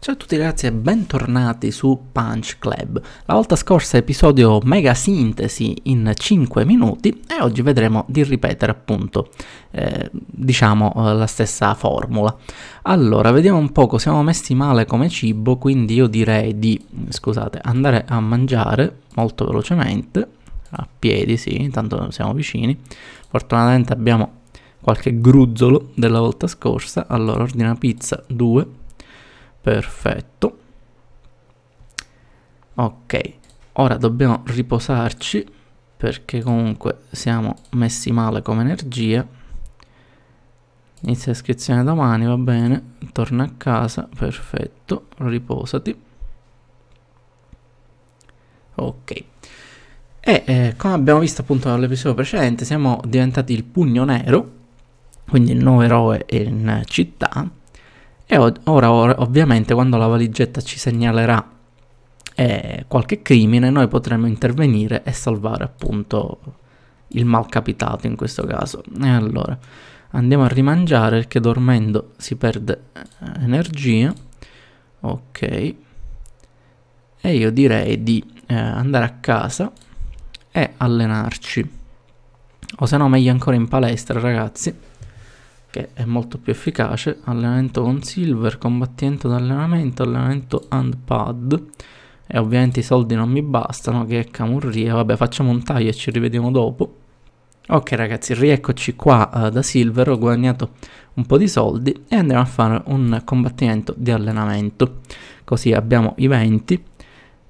Ciao a tutti ragazzi e bentornati su Punch Club. La volta scorsa episodio mega sintesi in 5 minuti e oggi vedremo di ripetere appunto eh, diciamo eh, la stessa formula. Allora, vediamo un po', siamo messi male come cibo, quindi io direi di, scusate, andare a mangiare molto velocemente, a piedi sì, tanto siamo vicini. Fortunatamente abbiamo qualche gruzzolo della volta scorsa. Allora, ordina pizza 2 perfetto. Ok ora dobbiamo riposarci perché comunque siamo messi male come energia. Inizia l'iscrizione domani va bene. Torna a casa perfetto. Riposati. Ok. E eh, come abbiamo visto appunto nell'episodio precedente siamo diventati il pugno nero quindi il nuovo eroe in città e ora, ora ovviamente quando la valigetta ci segnalerà eh, qualche crimine noi potremo intervenire e salvare appunto il malcapitato in questo caso. E allora andiamo a rimangiare perché dormendo si perde eh, energia. Ok. E io direi di eh, andare a casa e allenarci. O se no meglio ancora in palestra ragazzi che è molto più efficace, allenamento con silver, combattimento d'allenamento, allenamento handpad e ovviamente i soldi non mi bastano che è camurria, vabbè facciamo un taglio e ci rivediamo dopo. Ok ragazzi, rieccoci qua uh, da silver, ho guadagnato un po' di soldi e andiamo a fare un combattimento di allenamento, così abbiamo i 20.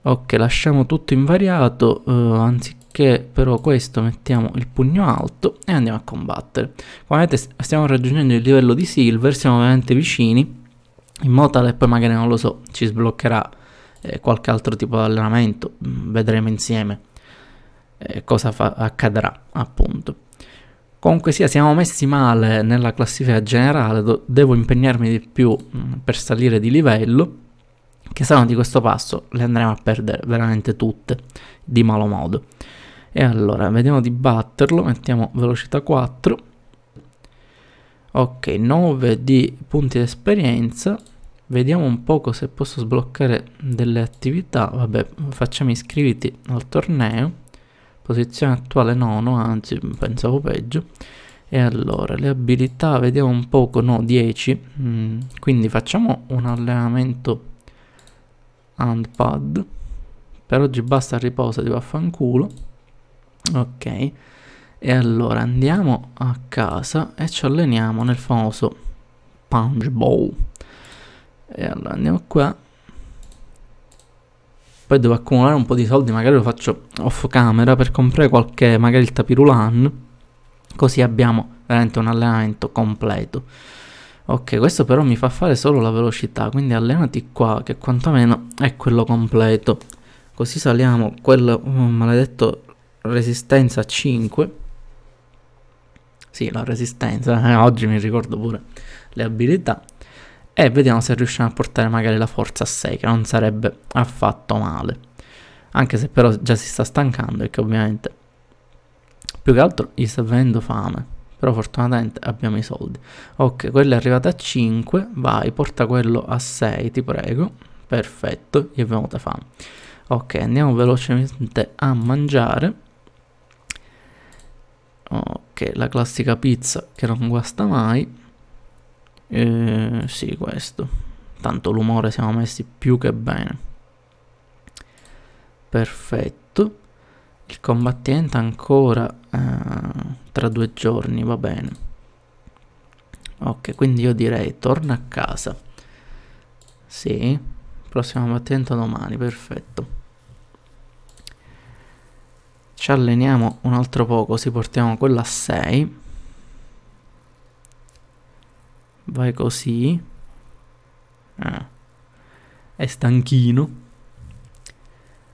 Ok, lasciamo tutto invariato, uh, anziché che però questo mettiamo il pugno alto e andiamo a combattere. Come vedete stiamo raggiungendo il livello di silver, siamo veramente vicini, in modo tale poi magari non lo so, ci sbloccherà eh, qualche altro tipo di allenamento, mm, vedremo insieme eh, cosa accadrà appunto. Comunque sia, siamo messi male nella classifica generale, devo impegnarmi di più mh, mm, per salire di livello, che se no di questo passo le andremo a perdere veramente tutte, di malo modo. E allora, vediamo di batterlo, mettiamo velocità 4. Ok, 9 di punti di esperienza. Vediamo un poco se posso sbloccare delle attività. Vabbè, facciamo iscriviti al torneo. Posizione attuale nono, anzi pensavo peggio. E allora, le abilità, vediamo un poco, no, 10. Mm, quindi facciamo un allenamento handpad. Per oggi basta riposa di vaffanculo. Ok, e allora andiamo a casa e ci alleniamo nel famoso Punch Bowl. E allora andiamo qua. Poi devo accumulare un po' di soldi, magari lo faccio off camera per comprare qualche, magari il tapirulan. Così abbiamo veramente un allenamento completo. Ok, questo però mi fa fare solo la velocità, quindi allenati qua, che quantomeno è quello completo. Così saliamo quel oh, maledetto resistenza 5 sì la resistenza eh, oggi mi ricordo pure le abilità. E vediamo se riusciamo a portare magari la forza a 6 che non sarebbe affatto male. Anche se però già si sta stancando e che ovviamente più che altro gli sta venendo fame. Però fortunatamente abbiamo i soldi. Ok quello è arrivato a 5 vai porta quello a 6 ti prego. Perfetto gli è venuta fame. Ok andiamo velocemente a mangiare Ok, la classica pizza che non guasta mai. Eh, sì, questo. Tanto l'umore siamo messi più che bene. Perfetto. Il combattente ancora eh, tra due giorni, va bene. Ok, quindi io direi torna a casa. Sì, prossimo combattente domani, perfetto. Ci alleniamo un altro po', così portiamo quello a 6. Vai così. Eh. È stanchino.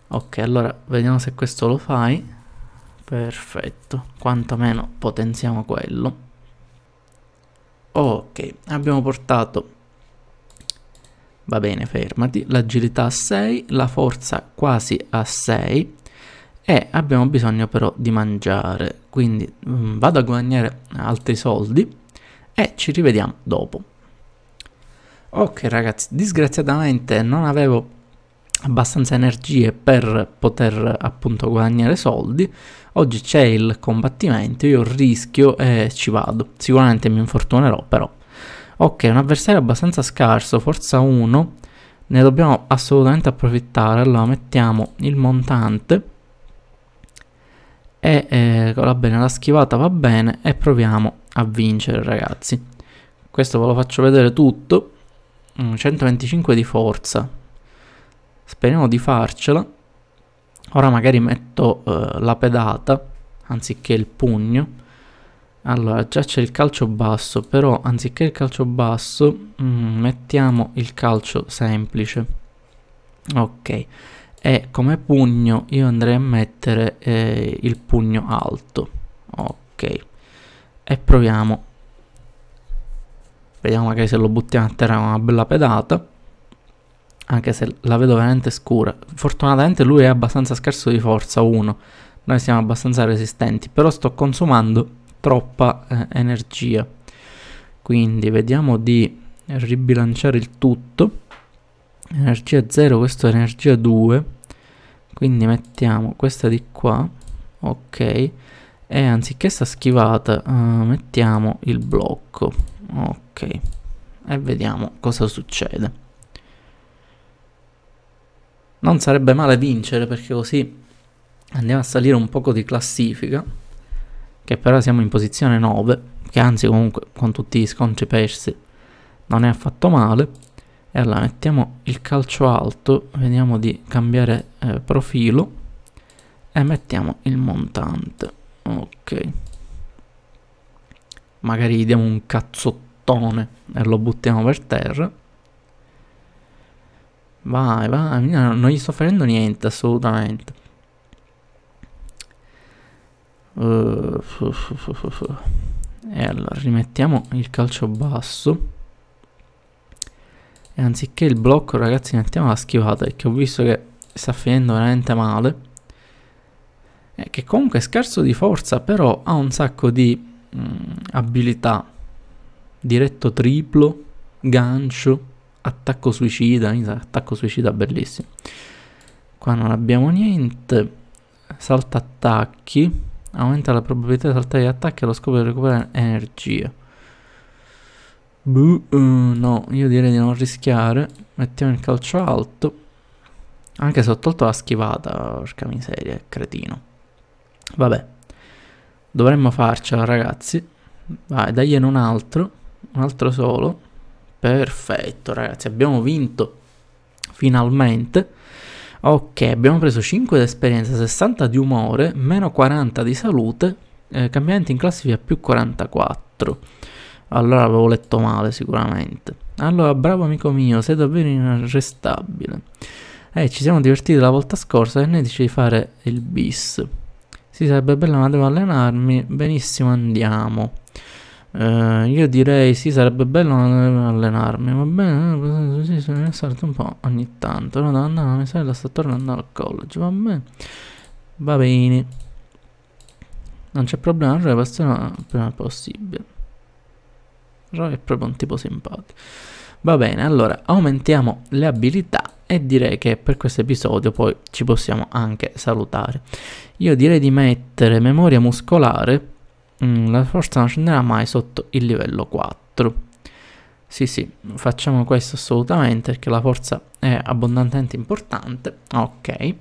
Ok, allora vediamo se questo lo fai. Perfetto. Quantomeno potenziamo quello. Ok, abbiamo portato... Va bene, fermati. L'agilità a 6, la forza quasi a 6 e abbiamo bisogno però di mangiare, quindi um, vado a guadagnare altri soldi e ci rivediamo dopo. Ok ragazzi, disgraziatamente non avevo abbastanza energie per poter appunto guadagnare soldi. Oggi c'è il combattimento, io rischio e ci vado. Sicuramente mi infortunerò però. Ok, un avversario abbastanza scarso, forza 1. Ne dobbiamo assolutamente approfittare. Allora mettiamo il montante. E eh, va bene, la schivata va bene e proviamo a vincere ragazzi. Questo ve lo faccio vedere tutto. 125 mm, di forza. Speriamo di farcela. Ora magari metto uh, la pedata anziché il pugno. Allora, già c'è il calcio basso, però anziché il calcio basso mm, mettiamo il calcio semplice. Ok. E come pugno io andrei a mettere eh, il pugno alto. Ok. E proviamo. Vediamo magari se lo buttiamo a terra con una bella pedata anche se la vedo veramente scura. Fortunatamente lui è abbastanza scarso di forza 1, noi siamo abbastanza resistenti, però sto consumando troppa eh, energia. Quindi vediamo di ribilanciare il tutto. Energia 0, questo è energia 2. Quindi mettiamo questa di qua. Ok. E anziché sta schivata, uh, mettiamo il blocco. Ok. E vediamo cosa succede. Non sarebbe male vincere perché così andiamo a salire un poco di classifica, che però siamo in posizione 9, che anzi comunque con tutti gli scontri persi non è affatto male. E allora mettiamo il calcio alto, vediamo di cambiare eh, profilo e mettiamo il montante. Ok. Magari gli diamo un cazzottone e lo buttiamo per terra. Vai, vai, non gli sto facendo niente, assolutamente. Uh, e allora rimettiamo il calcio basso. E anziché il blocco, ragazzi, mettiamo la schivata. Perché ho visto che sta finendo veramente male. E che comunque è scarso di forza, però ha un sacco di mh, mm, abilità. Diretto triplo, gancio attacco suicida, attacco suicida bellissimo. Qua non abbiamo niente. Salta attacchi. Aumenta la probabilità di saltare gli attacchi allo scopo di recuperare energia. Buh, uh, no, io direi di non rischiare. Mettiamo il calcio alto. Anche se ho tolto la schivata, porca miseria, cretino. Vabbè. Dovremmo farcela, ragazzi. Vai, dagliene un altro. Un altro solo. Perfetto, ragazzi, abbiamo vinto finalmente. Ok, abbiamo preso 5 di esperienza, 60 di umore, meno 40 di salute, eh, cambiamenti in classifica più 44. Allora avevo letto male sicuramente. Allora, bravo amico mio, sei davvero inarrestabile. Eh, ci siamo divertiti la volta scorsa e ne dice di fare il bis. Sì, sarebbe bello, ma devo allenarmi. Benissimo, andiamo. Uh, io direi sì, sarebbe bello allenarmi, va bene, sì, sono stato un po' ogni tanto. No, no, no, mia sorella sta tornando al college, va bene. Va bene. Non c'è problema, allora passiamo il prima possibile. Roy è proprio un tipo simpatico. Va bene, allora aumentiamo le abilità e direi che per questo episodio poi ci possiamo anche salutare. Io direi di mettere memoria muscolare Mm, la forza non scenderà mai sotto il livello 4. Sì, sì, facciamo questo assolutamente perché la forza è abbondantemente importante. Ok.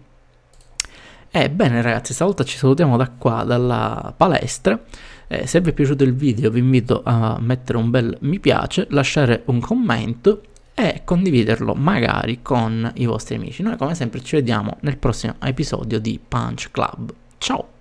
Ebbene ragazzi, stavolta ci salutiamo da qua, dalla palestra. Eh, se vi è piaciuto il video vi invito a mettere un bel mi piace, lasciare un commento e condividerlo magari con i vostri amici. Noi come sempre ci vediamo nel prossimo episodio di Punch Club. Ciao!